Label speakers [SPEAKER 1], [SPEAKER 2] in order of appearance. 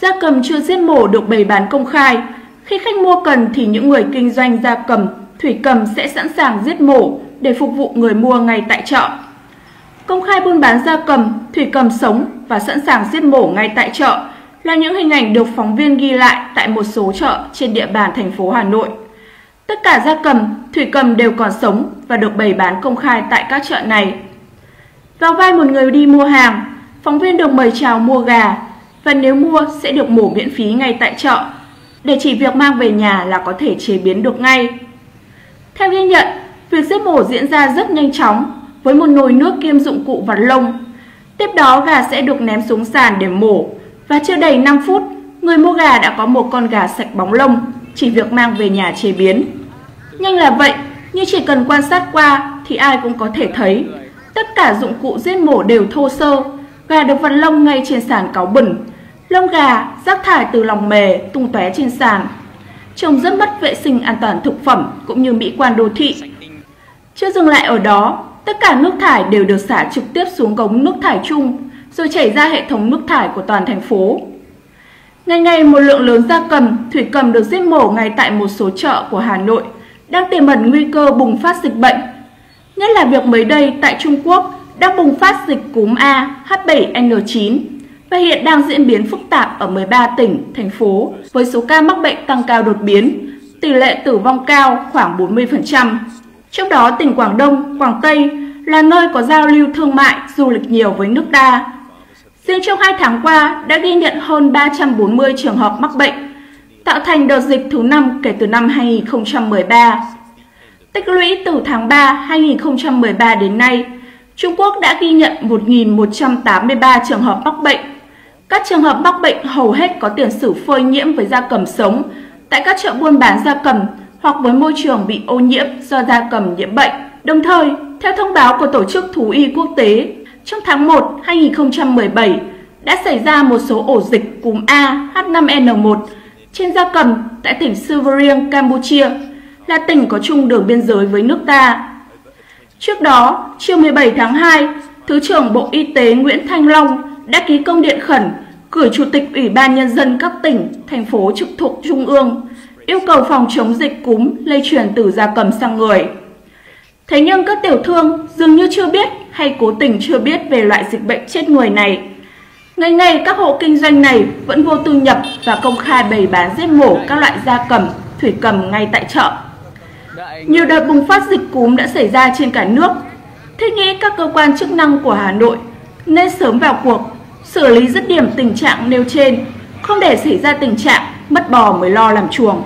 [SPEAKER 1] Gia cầm chưa giết mổ được bày bán công khai. Khi khách mua cần thì những người kinh doanh gia cầm, thủy cầm sẽ sẵn sàng giết mổ để phục vụ người mua ngay tại chợ. Công khai buôn bán gia cầm, thủy cầm sống và sẵn sàng giết mổ ngay tại chợ là những hình ảnh được phóng viên ghi lại tại một số chợ trên địa bàn thành phố Hà Nội. Tất cả gia cầm, thủy cầm đều còn sống và được bày bán công khai tại các chợ này. Vào vai một người đi mua hàng, phóng viên được mời chào mua gà và nếu mua sẽ được mổ miễn phí ngay tại chợ, để chỉ việc mang về nhà là có thể chế biến được ngay. Theo ghi nhận, việc giết mổ diễn ra rất nhanh chóng với một nồi nước kiêm dụng cụ vặt lông. Tiếp đó gà sẽ được ném xuống sàn để mổ và chưa đầy 5 phút, người mua gà đã có một con gà sạch bóng lông, chỉ việc mang về nhà chế biến. Nhanh là vậy, nhưng chỉ cần quan sát qua thì ai cũng có thể thấy tất cả dụng cụ giết mổ đều thô sơ, gà được vặn lông ngay trên sàn cáo bẩn, lông gà, rác thải từ lòng mề tung tóe trên sàn. Trông rất mất vệ sinh an toàn thực phẩm cũng như mỹ quan đô thị. Chưa dừng lại ở đó, tất cả nước thải đều được xả trực tiếp xuống cống nước thải chung rồi chảy ra hệ thống nước thải của toàn thành phố. Ngày ngày một lượng lớn gia cầm, thủy cầm được giết mổ ngay tại một số chợ của Hà Nội đang tiềm ẩn nguy cơ bùng phát dịch bệnh. Nhất là việc mới đây tại Trung Quốc đang bùng phát dịch cúm A H7N9 và hiện đang diễn biến phức tạp ở 13 tỉnh, thành phố với số ca mắc bệnh tăng cao đột biến, tỷ lệ tử vong cao khoảng 40%. Trong đó tỉnh Quảng Đông, Quảng Tây là nơi có giao lưu thương mại, du lịch nhiều với nước ta. Riêng trong 2 tháng qua đã ghi nhận hơn 340 trường hợp mắc bệnh, tạo thành đợt dịch thứ 5 kể từ năm 2013. Tích lũy từ tháng 3 2013 đến nay, Trung Quốc đã ghi nhận 1.183 trường hợp mắc bệnh. Các trường hợp mắc bệnh hầu hết có tiền sử phơi nhiễm với gia cầm sống tại các chợ buôn bán gia cầm hoặc với môi trường bị ô nhiễm do gia cầm nhiễm bệnh. Đồng thời, theo thông báo của Tổ chức Thú y Quốc tế, trong tháng 1 2017 đã xảy ra một số ổ dịch cúm A H5N1 trên gia cầm tại tỉnh Siveriang, Campuchia, là tỉnh có chung đường biên giới với nước ta. Trước đó, chiều 17 tháng 2, Thứ trưởng Bộ Y tế Nguyễn Thanh Long đã ký công điện khẩn gửi Chủ tịch Ủy ban Nhân dân các tỉnh, thành phố trực thuộc Trung ương yêu cầu phòng chống dịch cúm lây truyền từ gia cầm sang người. Thế nhưng các tiểu thương dường như chưa biết hay cố tình chưa biết về loại dịch bệnh chết người này. Ngày ngày các hộ kinh doanh này vẫn vô tư nhập và công khai bày bán giết mổ các loại gia cầm, thủy cầm ngay tại chợ. Nhiều đợt bùng phát dịch cúm đã xảy ra trên cả nước. Thế nghĩ các cơ quan chức năng của Hà Nội nên sớm vào cuộc, xử lý dứt điểm tình trạng nêu trên, không để xảy ra tình trạng mất bò mới lo làm chuồng.